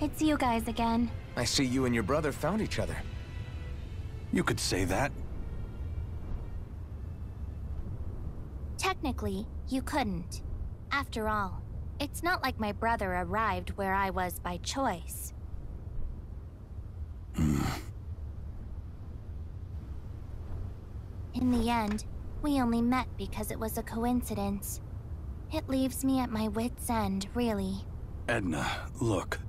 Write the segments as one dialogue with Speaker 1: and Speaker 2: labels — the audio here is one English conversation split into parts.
Speaker 1: it's you guys again.
Speaker 2: I see you and your brother found each other.
Speaker 3: You could say that.
Speaker 1: Technically, you couldn't. After all, it's not like my brother arrived where I was by choice. In the end, we only met because it was a coincidence. It leaves me at my wit's end, really.
Speaker 3: Edna, look.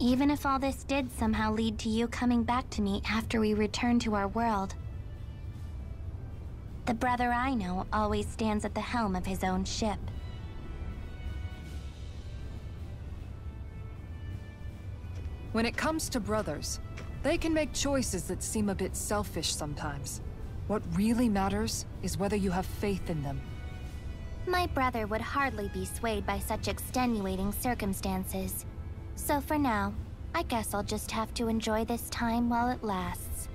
Speaker 1: Even if all this did somehow lead to you coming back to me after we return to our world, the brother I know always stands at the helm of his own ship.
Speaker 4: When it comes to brothers, they can make choices that seem a bit selfish sometimes. What really matters is whether you have faith in them.
Speaker 1: My brother would hardly be swayed by such extenuating circumstances. So for now, I guess I'll just have to enjoy this time while it lasts.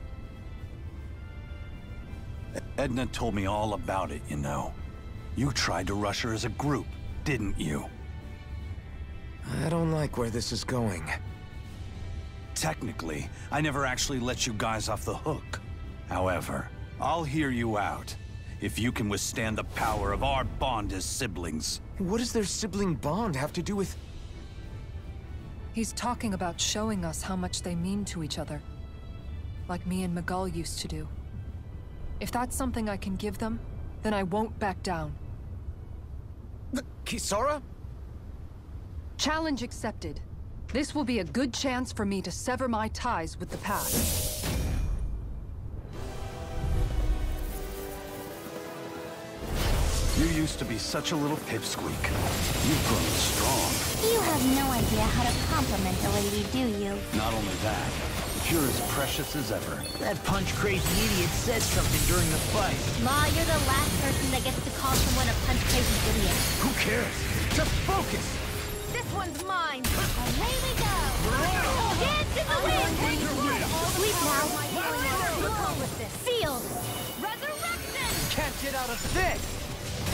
Speaker 3: Edna told me all about it, you know. You tried to rush her as a group, didn't you?
Speaker 2: I don't like where this is going.
Speaker 3: Technically, I never actually let you guys off the hook. However, I'll hear you out. If you can withstand the power of our bond as siblings.
Speaker 2: What does their sibling bond have to do with...
Speaker 4: He's talking about showing us how much they mean to each other. Like me and Miguel used to do. If that's something I can give them, then I won't back down.
Speaker 2: Kisara?
Speaker 4: Challenge accepted. This will be a good chance for me to sever my ties with the past.
Speaker 3: You used to be such a little pipsqueak. You've grown strong.
Speaker 1: You have no idea how to compliment a lady, do you?
Speaker 3: Not only that, you're as precious as ever.
Speaker 5: That punch-crazy idiot said something during the fight.
Speaker 1: Ma, you're the last person that gets to call someone a punch-crazy idiot.
Speaker 5: Who cares? Just focus!
Speaker 1: This one's mine! Away we go! Dance in the wind! Sleep now! Sealed! Resurrection!
Speaker 5: Can't get out of this!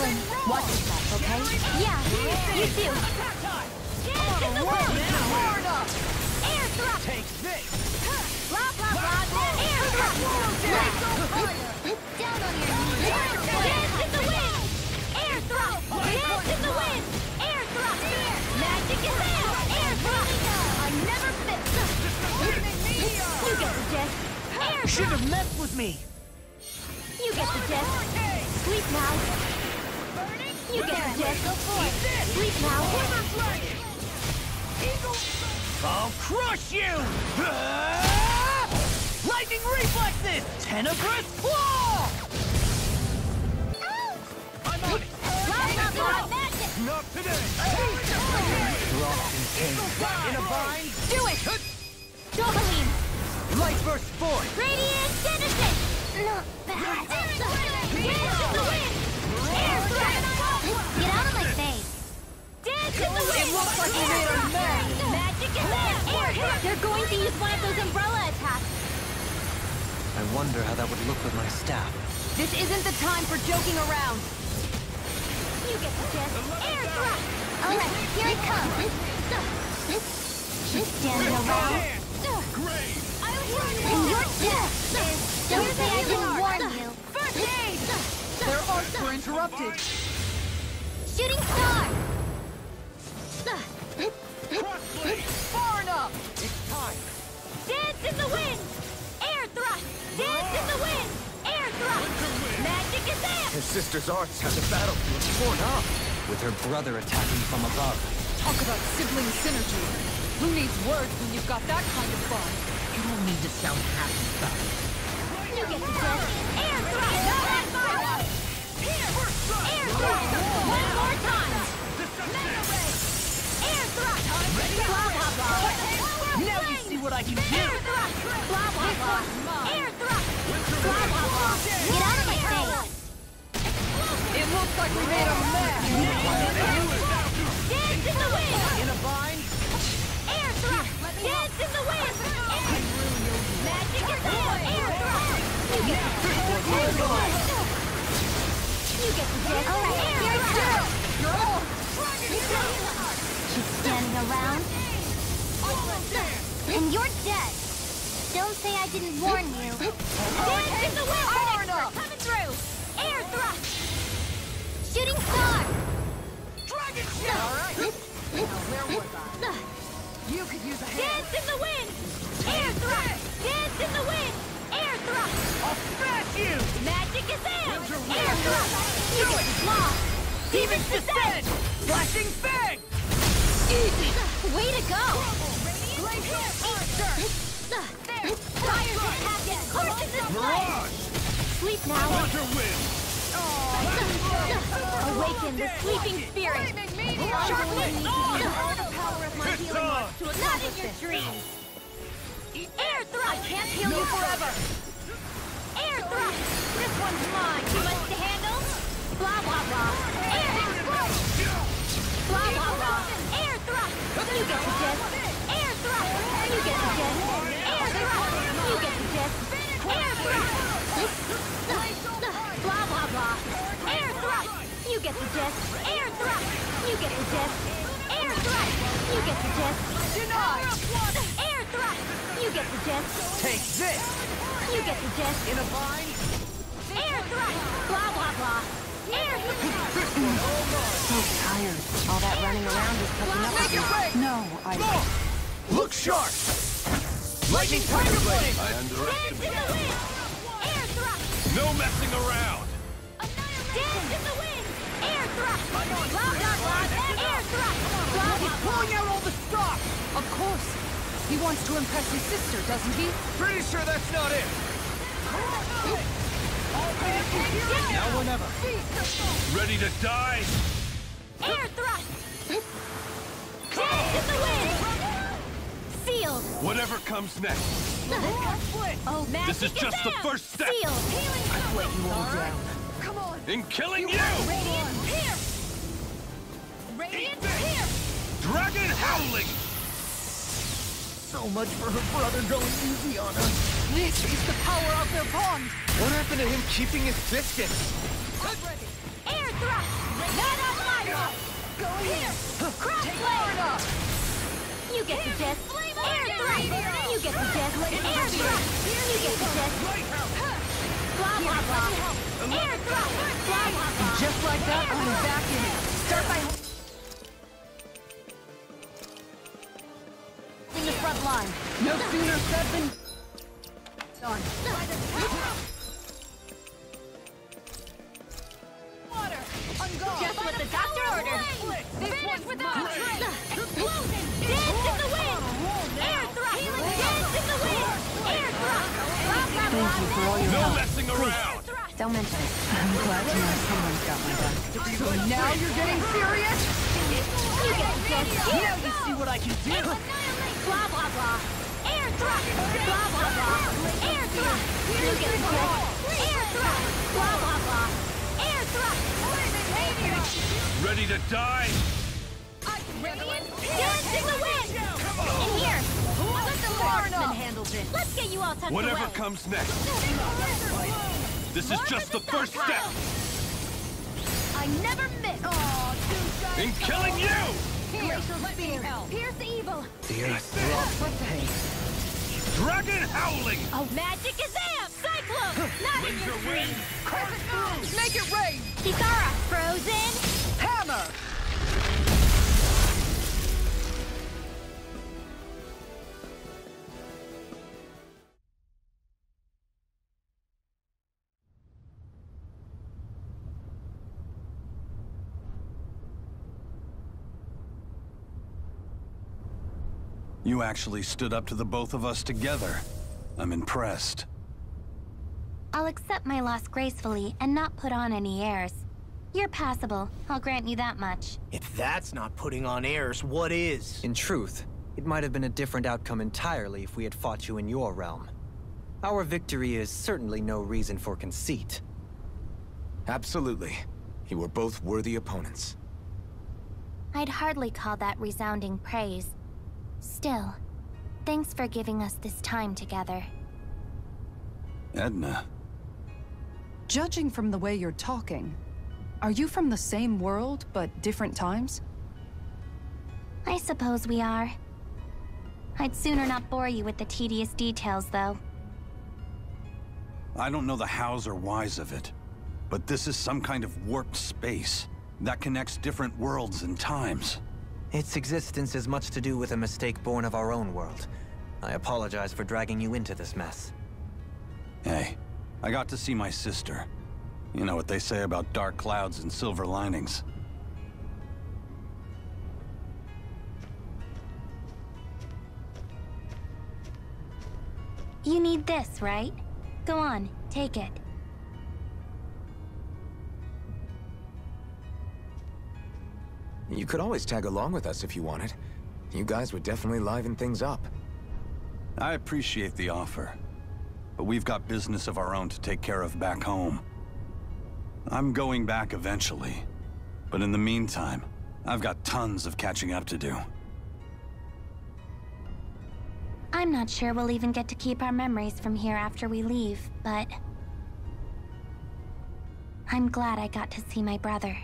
Speaker 1: Thanks for the healing. Watch yourself, okay? Yeah, you too. Dance in the wind! Air thrust!
Speaker 5: Take this!
Speaker 1: Blah, blah, blah! Air thrust! Down on your knees! Dance in the wind! Air thrust! Dance in the wind! Air thrust! Magic is! Air thrust! I never! You get the gist. Air
Speaker 5: You should have messed with me!
Speaker 1: Sleep now.
Speaker 5: I'll crush you! Ah! Lightning reflexes! Tenebrous claw! I'm on it!
Speaker 1: Blah, blah. Magic.
Speaker 5: Not today! Lost in pain. In a bind!
Speaker 1: Do it. Dovaline.
Speaker 5: Light burst forth!
Speaker 1: Radiant Genesis. Not bad.
Speaker 6: Wonder how that would look with my staff.
Speaker 4: This isn't the time for joking around.
Speaker 1: You get the gist. Air thrust! Alright, here it comes! Just standing around. I'll warn you! And your chest! Don't say I didn't warn you! First aid!
Speaker 4: Their arts were interrupted.
Speaker 1: Shooting star!
Speaker 4: Far enough!
Speaker 1: It's time! Dance in the wind!
Speaker 2: His sister's arts had the battlefield torn up,
Speaker 6: with her brother attacking from above.
Speaker 4: Talk about sibling synergy. Who needs words when you've got that kind of bond?
Speaker 5: You don't need to sound happy about it.
Speaker 1: You get the death. Air thrust! No, that's! Air
Speaker 5: thrust!
Speaker 4: One
Speaker 5: more time!
Speaker 3: Mega
Speaker 5: ray! Air thrust! Ready?
Speaker 7: Blah,
Speaker 5: blah. Now
Speaker 7: you see what
Speaker 2: I can do!
Speaker 5: Air thrust! Blah, blah, blah. Air thrust! Blah, blah, blah. Get out of my face!
Speaker 4: Looks like we made a mess!
Speaker 5: Dance in the wind!
Speaker 2: In a bind?
Speaker 5: Air thrust! Dance in the wind! Air- Magic is out! Air thrust! You get You get oh, the gist. Air thrust! Just standing around? And you're dead. Don't say I didn't warn you. Dance in the wind!
Speaker 4: You use a hand.
Speaker 5: Dance in the wind! Air thrust! Dance in the wind! Air thrust! Magic is out! Air thrust! Lost! Demon's descent!
Speaker 2: Flashing!
Speaker 5: Way to go! Sleep now! Awaken the sleeping spirit! Sharply! Not in your dreams! Air thrust! I can't heal you forever! Air thrust! This one's mine! Too much to handle? Blah blah blah! Air thrust! Blah blah blah! Air thrust! You get the gist! Air thrust! You get the gist! Air thrust! You get the gist! Air thrust! You get the gist! Air thrust! You get the gist! Air thrust! You get the gist! Denied! Air thrust! You get the gist!
Speaker 2: Take this!
Speaker 5: You get the gist!
Speaker 2: In a bind?
Speaker 5: Air thrust! Blah blah blah! Air thrust!
Speaker 4: Oh, so tired. All that running around is catching up with me. No, I...
Speaker 2: Look sharp! Lightning Tiger Blade!
Speaker 5: Dance in the wind! Air thrust!
Speaker 3: No messing around!
Speaker 5: Dance in the wind! Air thrust! Blah blah blah! Air thrust! Blah blah blah!
Speaker 2: Pulling out all the stock!
Speaker 4: Of course. He wants to impress his sister, doesn't he?
Speaker 2: Pretty sure that's not it! Now or never.
Speaker 3: Ready to die?
Speaker 5: Air thrust! Dance in the wind! Sealed!
Speaker 3: Whatever comes next.
Speaker 5: Oh, magic
Speaker 3: This is just the first step.
Speaker 5: Sealed! Healing
Speaker 4: Wait you all down.
Speaker 5: Come on!
Speaker 3: In killing you!
Speaker 5: Radiant pierce! Radiant pierce!
Speaker 3: Dragon howling!
Speaker 2: So much for her brother going easy on her.
Speaker 4: This is the power of their bond.
Speaker 2: What happened to him keeping his distance?
Speaker 5: Air thrust! Not on my watch! Go here! Cross blade! You get the gist! Air thrust! You get the gist! Air thrust! You get the gist!
Speaker 4: Just like that, back In
Speaker 5: the front line!
Speaker 4: no sooner said than done.
Speaker 3: Around!
Speaker 4: Don't mention it. I'm glad to know someone's got my back. So now you're getting serious?
Speaker 5: You get the gist!
Speaker 2: Now you see what I can do!
Speaker 5: Blah blah blah! Air thrust! Blah blah blah! Air thrust! You get the gist! Air thrust! Blah blah blah! Air thrust!
Speaker 3: Ready to die?
Speaker 5: Dance in the wind! In here! Let swordsman handle this! Let's get you all tucked
Speaker 3: Whatever
Speaker 5: away!
Speaker 3: comes next. This is just the first step
Speaker 5: I never miss! Oh,
Speaker 3: in killing you!
Speaker 5: Glacial spear! Pierce the evil!
Speaker 2: The earth throbs with pain.
Speaker 3: Dragon howling!
Speaker 5: Oh, magic is amped!
Speaker 3: You actually stood up to the both of us together. I'm impressed.
Speaker 5: I'll accept my loss gracefully and not put on any airs. You're passable, I'll grant you that much.
Speaker 2: If that's not putting on airs, what is?
Speaker 6: In truth, It might have been a different outcome entirely if we had fought you in your realm. Our victory is certainly no reason for conceit.
Speaker 2: Absolutely. You were both worthy opponents.
Speaker 1: I'd hardly call that resounding praise. Still, thanks for giving us this time together.
Speaker 3: Edna,
Speaker 4: Judging from the way you're talking, are you from the same world, but different times?
Speaker 1: I suppose we are. I'd sooner not bore you with the tedious details, though.
Speaker 3: I don't know the hows or whys of it, but this is some kind of warped space that connects different worlds and times.
Speaker 6: Its existence is much to do with a mistake born of our own world. I apologize for dragging you into this mess.
Speaker 3: Hey, I got to see my sister. You know what they say about dark clouds and silver linings.
Speaker 1: You need this, right? Go on, take it.
Speaker 2: You could always tag along with us if you wanted. You guys would definitely liven things up.
Speaker 3: I appreciate the offer, but we've got business of our own to take care of back home. I'm going back eventually, but in the meantime, I've got tons of catching up to do.
Speaker 1: I'm not sure we'll even get to keep our memories from here after we leave, but... I'm glad I got to see my brother.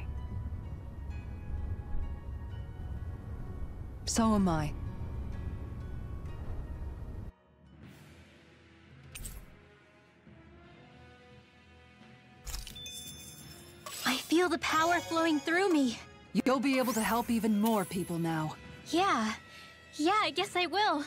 Speaker 4: So am I.
Speaker 1: I feel the power flowing through me.
Speaker 4: You'll be able to help even more people now.
Speaker 1: Yeah. Yeah, I guess I will.